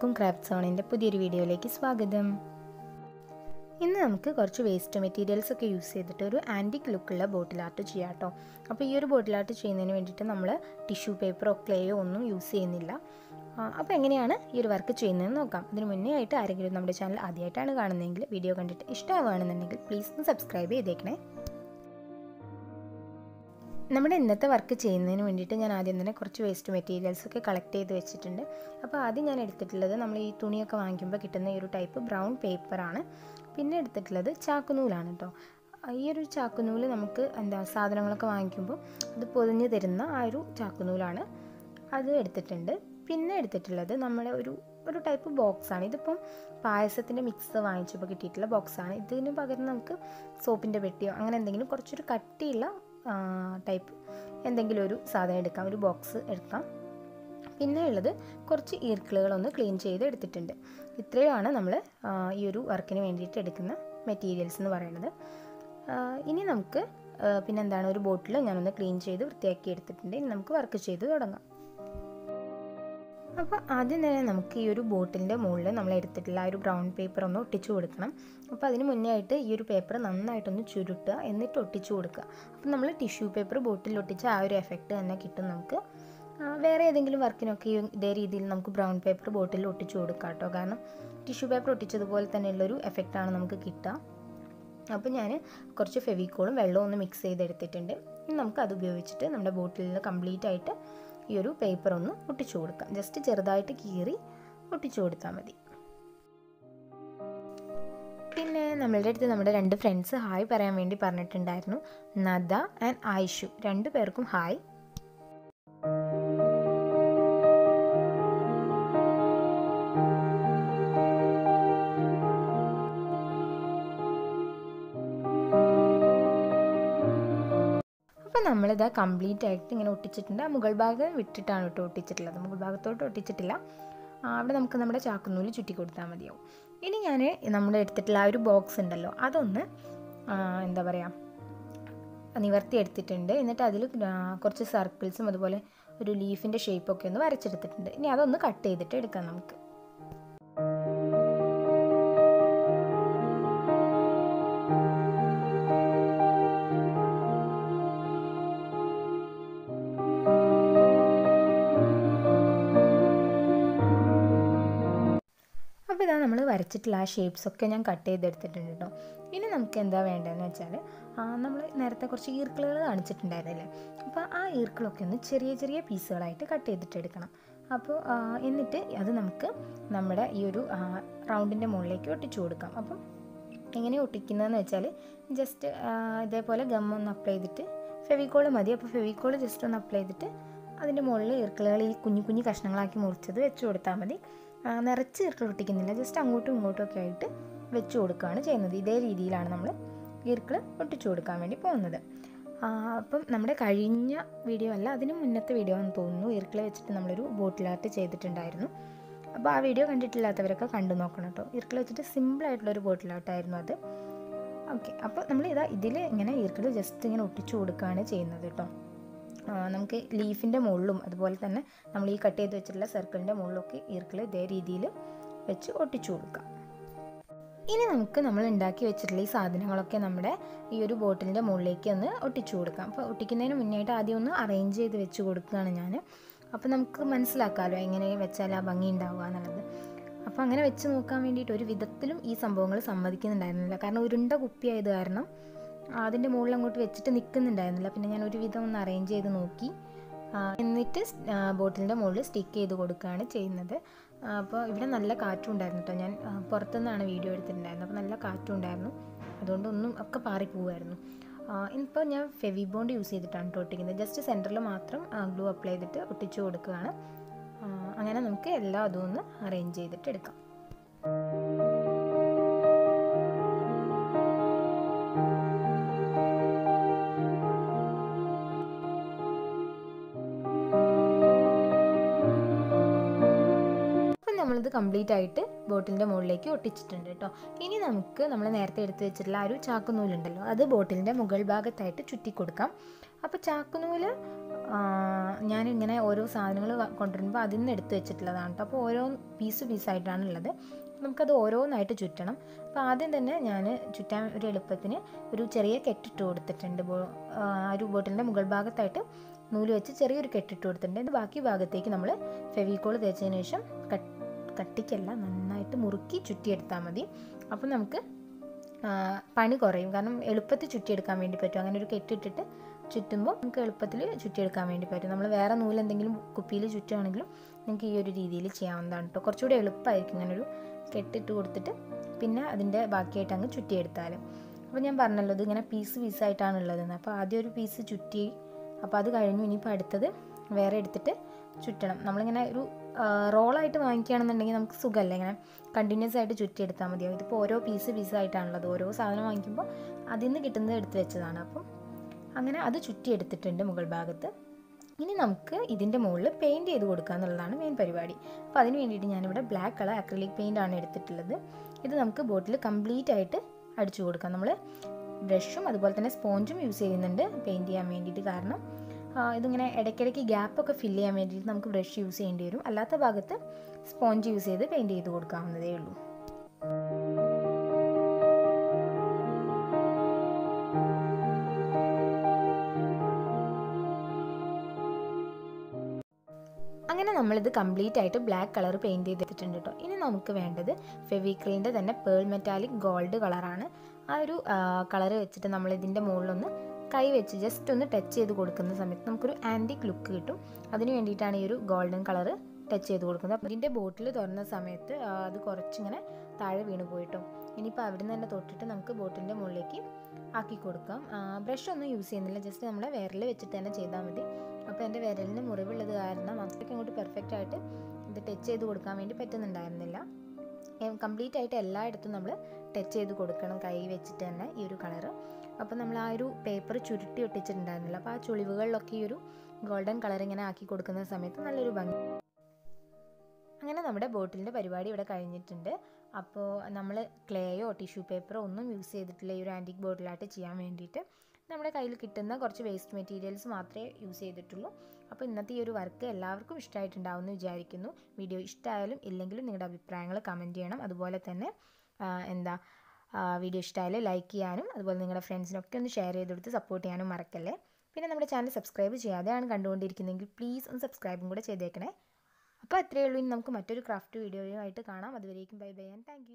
എല്ലാവർക്കും ക്രാഫ്റ്റ് സോണിന്റെ പുതിയൊരു വീഡിയോയിലേക്ക് സ്വാഗതം. ഇന്ന് നമുക്ക് കുറച്ച് വേസ്റ്റ് മെറ്റീരിയൽസ് ഒക്കെ യൂസ് ചെയ്തിട്ട് ഒരു ആന്റിക് ലുക്കുള്ള ബോട്ടിൽ ആർട്ട് ചെയ്യാം കേട്ടോ അപ്പോൾ ഈ ഒരു ബോട്ടിൽ ആർട്ട് ചെയ്യുന്നതിന് വേണ്ടിയിട്ട് നമ്മൾ ടിഷ്യൂ പേപ്പറോ ക്ലേയോ ഒന്നും യൂസ് ചെയ്യുന്നില്ല. അപ്പോൾ എങ്ങനെയാണ് ഈ ഒരു വർക്ക് ചെയ്യുന്നതെന്ന് നോക്കാം. ഇതിന് മുന്നേ ആയിട്ട് ആരെങ്കിലും നമ്മുടെ ചാനൽ ആദ്യമായിട്ടാണ് കാണുന്നതെങ്കിൽ വീഡിയോ കണ്ടിട്ട് ഇഷ്ടമാവുകയാണെന്നുണ്ടെങ്കിൽ പ്ലീസ് ഒന്ന് സബ്സ്ക്രൈബ് ചെയ്തേക്കണേ. നമ്മുടെ ഇന്നത്തെ വർക്ക് ചെയ്യുന്നതിന് വേണ്ടിയിട്ട് ഞാൻ ആദ്യം തന്നെ കുറച്ച് വേസ്റ്റ് മെറ്റീരിയൽസ് ഒക്കെ കളക്ട് ചെയ്ത് വെച്ചിട്ടുണ്ട്. അപ്പോൾ ആദ്യം ഞാൻ എടുത്തിട്ടുള്ളത് നമ്മൾ ഈ തുണിയൊക്കെ വാങ്ങിക്കുമ്പോൾ കിട്ടുന്ന ഈ ഒരു ടൈപ്പ് ബ്രൗൺ പേപ്പറാണ് പിന്നെ എടുത്തിട്ടുള്ളത് ചാക്കുനൂലാണ് കേട്ടോ ഈ ഒരു ചാക്കുനൂൽ നമുക്ക് എന്താ സാധനങ്ങളൊക്കെ വാങ്ങിക്കുമ്പോൾ അത് പൊതിഞ്ഞ് തരുന്ന ആ ഒരു ചാക്കുനൂലാണ് അത് എടുത്തിട്ടുണ്ട്. പിന്നെ എടുത്തിട്ടുള്ളത് നമ്മുടെ ഒരു ഒരു ടൈപ്പ് ബോക്സാണ് ഇതിപ്പം പായസത്തിന്റെ മിക്സ് വാങ്ങിച്ചപ്പോൾ കിട്ടിയിട്ടുള്ള ബോക്സാണ് ഇതിന് പകരം നമുക്ക് സോപ്പിന്റെ പെട്ടിയോ അങ്ങനെ എന്തെങ്കിലും കുറച്ചൊരു കട്ടിയുള്ള ടൈപ്പ് എന്തെങ്കിലും ഒരു സാധനം എടുക്കാം ഒരു ബോക്സ് എടുക്കാം. പിന്നെ ഉള്ളത് കുറച്ച് ഈർക്കിളുകളൊന്ന് ക്ലീൻ ചെയ്ത് എടുത്തിട്ടുണ്ട്. ഇത്രയുമാണ് നമ്മൾ ഈ ഒരു വർക്കിന് വേണ്ടിയിട്ട് എടുക്കുന്ന മെറ്റീരിയൽസ് എന്ന് പറയുന്നത്. ഇനി നമുക്ക് പിന്നെന്താണ് ഒരു ബോട്ടിൽ ഞാനൊന്ന് ക്ലീൻ ചെയ്ത് വൃത്തിയാക്കി എടുത്തിട്ടുണ്ട്. ഇനി നമുക്ക് വർക്ക് ചെയ്ത് തുടങ്ങാം. അപ്പോൾ ആദ്യം തന്നെ നമുക്ക് ഈ ഒരു ബോട്ടിലിന്റെ മുകളിൽ നമ്മൾ എടുത്തിട്ടുള്ള ആ ഒരു ബ്രൗൺ പേപ്പർ ഒന്ന് ഒട്ടിച്ചു കൊടുക്കണം. അപ്പോൾ അതിന് മുന്നേ ആയിട്ട് ഈ ഒരു പേപ്പർ നന്നായിട്ടൊന്ന് ചുരുട്ടുക എന്നിട്ട് ഒട്ടിച്ചു കൊടുക്കുക. അപ്പോൾ നമ്മൾ ടിഷ്യൂ പേപ്പർ ബോട്ടിൽ ഒട്ടിച്ച ആ ഒരു എഫക്റ്റ് തന്നെ കിട്ടും നമുക്ക്. വേറെ ഏതെങ്കിലും വർക്കിനൊക്കെ ഇതേ രീതിയിൽ നമുക്ക് ബ്രൗൺ പേപ്പർ ബോട്ടിൽ ഒട്ടിച്ചു കൊടുക്കാം കേട്ടോ. കാരണം ടിഷ്യൂ പേപ്പർ ഒട്ടിച്ചതുപോലെ തന്നെയുള്ളൊരു എഫക്റ്റാണ് നമുക്ക് കിട്ടുക. അപ്പോൾ ഞാൻ കുറച്ച് ഫെവിക്കോളും വെള്ളവും ഒന്ന് മിക്സ് ചെയ്തെടുത്തിട്ടുണ്ട്. നമുക്ക് അത് ഉപയോഗിച്ചിട്ട് നമ്മുടെ ബോട്ടിലിൽ കംപ്ലീറ്റ് ആയിട്ട് ഈ ഒരു പേപ്പർ ഒന്ന് ഒട്ടിച്ചു കൊടുക്കാം. ജസ്റ്റ് ചെറുതായിട്ട് കീറി ഒട്ടിച്ചു കൊടുത്താൽ മതി. പിന്നെ നമ്മളുടെ അടുത്ത് നമ്മുടെ രണ്ട് ഫ്രണ്ട്സ് ഹായ് പറയാൻ വേണ്ടി പറഞ്ഞിട്ടുണ്ടായിരുന്നു. നദ ആൻഡ് ആയിഷു രണ്ടു പേർക്കും ഹായ് അപ്പോൾ നമ്മളിത് കംപ്ലീറ്റ് ആയിട്ട് ഇങ്ങനെ ഒട്ടിച്ചിട്ടുണ്ട്. മുകൾ ഭാഗം വിട്ടിട്ടാണ് കേട്ടോ ഒട്ടിച്ചിട്ടുള്ളത്. മുകൾ ഭാഗത്തോട്ട് ഒട്ടിച്ചിട്ടില്ല. അവിടെ നമുക്ക് നമ്മുടെ ചാക്കുന്നൂൽ ചുറ്റി കൊടുത്താൽ മതിയാവും. ഇനി ഞാൻ നമ്മൾ എടുത്തിട്ടുള്ള ആ ഒരു ബോക്സ് ഉണ്ടല്ലോ അതൊന്ന് എന്താ പറയുക നിവർത്തി എടുത്തിട്ടുണ്ട്. എന്നിട്ട് അതിൽ കുറച്ച് സർക്കിൾസും അതുപോലെ ഒരു ലീഫിന്റെ ഷേപ്പൊക്കെ ഒന്ന് വരച്ചെടുത്തിട്ടുണ്ട്. ഇനി അതൊന്ന് കട്ട് ചെയ്തിട്ട് എടുക്കാം നമുക്ക്. നമ്മൾ വരച്ചിട്ടുള്ള ആ ഷേപ്സ് ഒക്കെ ഞാൻ കട്ട് ചെയ്തെടുത്തിട്ടുണ്ട് കേട്ടോ ഇനി നമുക്ക് എന്താ വേണ്ടതെന്ന് വെച്ചാൽ നമ്മൾ നേരത്തെ കുറച്ച് ഈർക്കിളുകൾ കാണിച്ചിട്ടുണ്ടായിരുന്നില്ലേ? അപ്പോൾ ആ ഈർക്കിളൊക്കെ ഒന്ന് ചെറിയ ചെറിയ പീസുകളായിട്ട് കട്ട് ചെയ്തിട്ട് എടുക്കണം അപ്പോൾ എന്നിട്ട് അത് നമുക്ക് നമ്മുടെ ഈ ഒരു റൗണ്ടിന്റെ മുകളിലേക്ക് ഒട്ടിച്ചു കൊടുക്കാം. അപ്പം എങ്ങനെ ഒട്ടിക്കുന്നതെന്ന് വെച്ചാൽ ജസ്റ്റ് ഇതേപോലെ ഗം ഒന്ന് അപ്ലൈ ചെയ്തിട്ട് ഫെവിക്കോൾ മതി. അപ്പോൾ ഫെവിക്കോൾ ജസ്റ്റ് ഒന്ന് അപ്ലൈ ചെയ്തിട്ട് അതിന്റെ മുകളിൽ ഈർക്കിളുകൾ ഈ കുഞ്ഞു കുഞ്ഞു കഷ്ണങ്ങളാക്കി മുറിച്ചത് വെച്ച് കൊടുത്താൽ മതി. നിറച്ച് ഈർക്കിൾ ഒട്ടിക്കുന്നില്ല. ജസ്റ്റ് അങ്ങോട്ടും ഇങ്ങോട്ടും ഒക്കെ ആയിട്ട് വെച്ച് കൊടുക്കുകയാണ് ചെയ്യുന്നത്. ഇതേ രീതിയിലാണ് നമ്മൾ ഈർക്കിൾ ഒട്ടിച്ചു കൊടുക്കാൻ വേണ്ടി പോകുന്നത്. അപ്പം നമ്മുടെ കഴിഞ്ഞ വീഡിയോ അല്ല അതിന് മുന്നത്തെ വീഡിയോ എന്ന് തോന്നുന്നു. ഈർക്കിൾ വെച്ചിട്ട് നമ്മളൊരു ബോട്ടിൽ ആർട്ട് ചെയ്തിട്ടുണ്ടായിരുന്നു. അപ്പോൾ ആ വീഡിയോ കണ്ടിട്ടില്ലാത്തവരൊക്കെ കണ്ടു നോക്കണം കേട്ടോ. ഈർക്കിൾ വെച്ചിട്ട് സിമ്പിളായിട്ടുള്ളൊരു ബോട്ടിൽ ആർട്ടായിരുന്നു അത്. ഓക്കെ അപ്പോൾ നമ്മൾ ഇതാ ഇതിൽ ഇങ്ങനെ ഈർക്കിൾ ജസ്റ്റ് ഇങ്ങനെ ഒട്ടിച്ചു കൊടുക്കുകയാണ് ചെയ്യുന്നത് കേട്ടോ. നമുക്ക് ലീഫിന്റെ മുകളിലും അതുപോലെ തന്നെ നമ്മൾ ഈ കട്ട് ചെയ്ത് വെച്ചിട്ടുള്ള സർക്കിളിന്റെ മുകളിലൊക്കെ ഈർക്കിൾ ഇതേ രീതിയിൽ വെച്ച് ഒട്ടിച്ചു കൊടുക്കാം. ഇനി നമുക്ക് നമ്മൾ ഉണ്ടാക്കി വെച്ചിട്ടുള്ള ഈ സാധനങ്ങളൊക്കെ നമ്മുടെ ഈ ഒരു ബോട്ടിലിന്റെ മുകളിലേക്ക് ഒന്ന് ഒട്ടിച്ചു കൊടുക്കാം. അപ്പോൾ ഒട്ടിക്കുന്നതിന് മുന്നേയായിട്ട് ആദ്യം ഒന്ന് അറേഞ്ച് ചെയ്ത് വെച്ച് കൊടുക്കുകയാണ് ഞാൻ അപ്പോൾ നമുക്ക് മനസ്സിലാക്കാമല്ലോ എങ്ങനെ വെച്ചാൽ ആ ഭംഗി ഉണ്ടാവുക എന്നുള്ളത്. അപ്പോൾ അങ്ങനെ വെച്ച് നോക്കാൻ വേണ്ടിയിട്ട് ഒരു വിധത്തിലും ഈ സംഭവങ്ങൾ സമ്മതിക്കുന്നുണ്ടായിരുന്നില്ല. കാരണം ഉരുണ്ട കുപ്പിയായത് കാരണം അതിന്റെ മുകളിൽ അങ്ങോട്ട് വെച്ചിട്ട് നിൽക്കുന്നുണ്ടായിരുന്നില്ല. പിന്നെ ഞാൻ ഒരു വിധം ഒന്ന് അറേഞ്ച് ചെയ്ത് നോക്കി. എന്നിട്ട് ബോട്ടിലിന്റെ മുകളിൽ സ്റ്റിക്ക് ചെയ്ത് കൊടുക്കുകയാണ് ചെയ്യുന്നത്. അപ്പോൾ ഇവിടെ നല്ല കാറ്റും ഉണ്ടായിരുന്നു കേട്ടോ. ഞാൻ പുറത്തുനിന്നാണ് വീഡിയോ എടുത്തിട്ടുണ്ടായിരുന്നത്. അപ്പോൾ നല്ല കാറ്റും ഉണ്ടായിരുന്നു. അതുകൊണ്ട് ഒന്നും ഒക്കെ പാറിപ്പോവായിരുന്നു ഇപ്പോൾ ഞാൻ ഫെവി ബോണ്ട് യൂസ് ചെയ്തിട്ടാണ് ഒട്ടിക്കുന്നത് ജസ്റ്റ് സെന്ററിൽ മാത്രം ഗ്ലൂ അപ്ലൈ ചെയ്തിട്ട് ഒട്ടിച്ചു കൊടുക്കുകയാണ്. അങ്ങനെ നമുക്ക് എല്ലാം അതും ഒന്ന് അറേഞ്ച് ചെയ്തിട്ട് എടുക്കാം. കംപ്ലീറ്റ് ആയിട്ട് ബോട്ടിലിന്റെ മുകളിലേക്ക് ഒട്ടിച്ചിട്ടുണ്ട് കേട്ടോ. ഇനി നമുക്ക് നമ്മൾ നേരത്തെ എടുത്ത് വെച്ചിട്ടുള്ള ആ ഒരു ചാക്കുനൂലുണ്ടല്ലോ അത് ബോട്ടിലിന്റെ മുകൾ ഭാഗത്തായിട്ട് ചുറ്റി കൊടുക്കാം. അപ്പോൾ ചാക്കുനൂൽ ഞാനിങ്ങനെ ഓരോ സാധനങ്ങൾ കൊണ്ടുവരുമ്പോൾ അതിൽ നിന്ന് എടുത്ത് വെച്ചിട്ടുള്ളതാണ് കേട്ടോ. അപ്പോൾ ഓരോ പീസ് പീസായിട്ടാണ് ഉള്ളത്. നമുക്കത് ഓരോന്നായിട്ട് ചുറ്റണം. അപ്പോൾ ആദ്യം തന്നെ ഞാൻ ചുറ്റാൻ ഒരു എളുപ്പത്തിന് ഒരു ചെറിയ കെട്ടിട്ട് കൊടുത്തിട്ടുണ്ട് ഒരു ബോട്ടിലിന്റെ മുകൾ ഭാഗത്തായിട്ട് നൂൽ വെച്ച് ചെറിയൊരു കെട്ടിട്ട് കൊടുത്തിട്ടുണ്ട്. ഇത് ബാക്കി ഭാഗത്തേക്ക് നമ്മൾ ഫെവിക്കോൾ തേച്ചതിന് ശേഷം കട്ട് കട്ടിക്കല്ല നന്നായിട്ട് മുറുക്കി ചുറ്റിയെടുത്താൽ മതി. അപ്പോൾ നമുക്ക് പണി കുറയും. കാരണം എളുപ്പത്തിൽ ചുറ്റിയെടുക്കാൻ വേണ്ടി പറ്റും. അങ്ങനെ ഒരു കെട്ടിട്ടിട്ട് ചുറ്റുമ്പോൾ നമുക്ക് എളുപ്പത്തിൽ ചുറ്റിയെടുക്കാൻ വേണ്ടി പറ്റും. നമ്മൾ വേറെ നൂൽ എന്തെങ്കിലും കുപ്പിയിൽ ചുറ്റുകയാണെങ്കിലും നിങ്ങൾക്ക് ഈ ഒരു രീതിയിൽ ചെയ്യാവുന്നതാണ് കേട്ടോ കുറച്ചുകൂടി എളുപ്പമായിരിക്കും ഇങ്ങനൊരു കെട്ടിട്ട് കൊടുത്തിട്ട് പിന്നെ അതിന്റെ ബാക്കിയായിട്ട് അങ്ങ് ചുറ്റിയെടുത്താൽ. അപ്പോൾ ഞാൻ പറഞ്ഞല്ലോ ഇത് ഇങ്ങനെ പീസ് പീസായിട്ടാണ് ഉള്ളതെന്ന്. അപ്പോൾ ആദ്യം ഒരു പീസ് ചുറ്റി അപ്പോൾ അത് കഴിഞ്ഞു ഇനിയിപ്പോൾ അടുത്തത് വേറെ എടുത്തിട്ട് ചുറ്റണം. നമ്മളിങ്ങനെ ഒരു റോളായിട്ട് വാങ്ങിക്കുകയാണെന്നുണ്ടെങ്കിൽ നമുക്ക് സുഖമല്ല? ഇങ്ങനെ കണ്ടിന്യൂസ് ആയിട്ട് ചുറ്റി എടുത്താൽ മതിയാവും ഇതിപ്പോൾ ഓരോ പീസ് പീസ് ആയിട്ടാണുള്ളത്. ഓരോ സാധനം വാങ്ങിക്കുമ്പോൾ അതിൽ നിന്ന് കിട്ടുന്നത് എടുത്ത് വെച്ചതാണ്. അപ്പം അങ്ങനെ അത് ചുറ്റി ചുറ്റിയെടുത്തിട്ടുണ്ട് മുകൾ ഭാഗത്ത്. ഇനി നമുക്ക് ഇതിന്റെ മുകളിൽ പെയിന്റ് ചെയ്ത് കൊടുക്കുക എന്നുള്ളതാണ് മെയിൻ പരിപാടി. അപ്പോൾ അതിന് വേണ്ടിയിട്ട് ഞാനിവിടെ ബ്ലാക്ക് കളർ അക്രിലിക് പെയിന്റ് ആണ് എടുത്തിട്ടുള്ളത്. ഇത് നമുക്ക് ബോട്ടിൽ കംപ്ലീറ്റ് ആയിട്ട് അടിച്ചു കൊടുക്കാം. നമ്മൾ ബ്രഷും അതുപോലെ തന്നെ സ്പോഞ്ചും യൂസ് ചെയ്യുന്നുണ്ട് പെയിന്റ് ചെയ്യാൻ വേണ്ടിയിട്ട് കാരണം. ഇതിങ്ങനെ ഇടയ്ക്കിടയ്ക്ക് ഗ്യാപ്പൊക്കെ ഫില്ല് ചെയ്യാൻ വേണ്ടിയിട്ട് നമുക്ക് ബ്രഷ് യൂസ് ചെയ്യേണ്ടി വരും. അല്ലാത്ത ഭാഗത്ത് സ്പോഞ്ച് യൂസ് ചെയ്ത് പെയിന്റ് ചെയ്ത് കൊടുക്കാവുന്നതേ ഉള്ളൂ. അങ്ങനെ നമ്മളിത് കംപ്ലീറ്റ് ആയിട്ട് ബ്ലാക്ക് കളർ പെയിന്റ് ചെയ്തിട്ടുണ്ട് കേട്ടോ ഇനി നമുക്ക് വേണ്ടത് ഫെവിക്രിലിന്റെ തന്നെ പേൾ മെറ്റാലിക് ഗോൾഡ് കളറാണ് ആ ഒരു കളർ വെച്ചിട്ട് നമ്മളിതിന്റെ മുകളിലൊന്ന് കൈ വെച്ച് ജസ്റ്റ് ഒന്ന് ടച്ച് ചെയ്ത് കൊടുക്കുന്ന സമയത്ത് നമുക്കൊരു ആന്റിക് ലുക്ക് കിട്ടും. അതിന് വേണ്ടിയിട്ടാണ് ഈ ഒരു ഗോൾഡൻ കളർ ടച്ച് ചെയ്ത് കൊടുക്കുന്നത്. അപ്പോൾ ഇതിന്റെ ബോട്ടിൽ തുറന്ന സമയത്ത് അത് കുറച്ചിങ്ങനെ താഴെ വീണ് പോയിട്ടും. ഇനിയിപ്പോൾ അവിടെ നിന്ന് തന്നെ തൊട്ടിട്ട് നമുക്ക് ബോട്ടിലിന്റെ മുകളിലേക്ക് ആക്കി കൊടുക്കാം. ബ്രഷ് ഒന്നും യൂസ് ചെയ്യുന്നില്ല. ജസ്റ്റ് നമ്മൾ വിരൽ വെച്ചിട്ട് തന്നെ ചെയ്താൽ മതി. അപ്പോൾ എന്റെ വിരലിന് മുറിവുള്ളത് കാരണം അത്രയ്ക്ക് അങ്ങോട്ട് പെർഫെക്റ്റ് ആയിട്ട് ഇത് ടച്ച് ചെയ്ത് കൊടുക്കാൻ വേണ്ടി പറ്റുന്നുണ്ടായിരുന്നില്ല. കംപ്ലീറ്റ് ആയിട്ട് എല്ലായിടത്തും നമ്മൾ ടച്ച് ചെയ്ത് കൊടുക്കണം കൈ വെച്ചിട്ട് തന്നെ ഈ ഒരു കളറ് അപ്പോൾ നമ്മൾ ആ ഒരു പേപ്പർ ചുരുട്ടി ഒട്ടിച്ചിട്ടുണ്ടായിരുന്നില്ല. അപ്പോൾ ആ ചുളിവുകളിലൊക്കെ ഈ ഒരു ഗോൾഡൻ കളർ ഇങ്ങനെ ആക്കി കൊടുക്കുന്ന സമയത്ത് നല്ലൊരു ഭംഗി. അങ്ങനെ നമ്മുടെ ബോട്ടിലിന്റെ പരിപാടി ഇവിടെ കഴിഞ്ഞിട്ടുണ്ട്. അപ്പോൾ നമ്മൾ ക്ലേയോ ടിഷ്യൂ പേപ്പറോ ഒന്നും യൂസ് ചെയ്തിട്ടില്ല ഈ ഒരു ആന്റിക് ബോട്ടിലായിട്ട് ചെയ്യാൻ വേണ്ടിയിട്ട്. നമ്മുടെ കയ്യിൽ കിട്ടുന്ന കുറച്ച് വേസ്റ്റ് മെറ്റീരിയൽസ് മാത്രമേ യൂസ് ചെയ്തിട്ടുള്ളൂ. അപ്പോൾ ഇന്നത്തെ ഈ ഒരു വർക്ക് എല്ലാവർക്കും ഇഷ്ടമായിട്ടുണ്ടാവും എന്ന് വിചാരിക്കുന്നു. വീഡിയോ ഇഷ്ടമായാലും ഇല്ലെങ്കിലും നിങ്ങളുടെ അഭിപ്രായങ്ങൾ കമന്റ് ചെയ്യണം. അതുപോലെ തന്നെ എന്താ വീഡിയോ ഇഷ്ടമായാലും ലൈക്ക് ചെയ്യാനും അതുപോലെ നിങ്ങളുടെ ഫ്രണ്ട്സിനൊക്കെ ഒന്ന് ഷെയർ ചെയ്ത് കൊടുത്ത് സപ്പോർട്ട് ചെയ്യാനും മറക്കല്ലേ. പിന്നെ നമ്മുടെ ചാനൽ സബ്സ്ക്രൈബ് ചെയ്യാതെയാണ് കണ്ടുകൊണ്ടിരിക്കുന്നതെങ്കിൽ പ്ലീസ് ഒന്ന് സബ്സ്ക്രൈബും കൂടെ ചെയ്തേക്കണേ. അപ്പോൾ അത്രയേ ഉള്ളൂ. ഇനി നമുക്ക് മറ്റൊരു ക്രാഫ്റ്റ് വീഡിയോയുമായിട്ട് കാണാം. അതുവരേക്കും ബൈ ബൈ ആൻഡ് താങ്ക്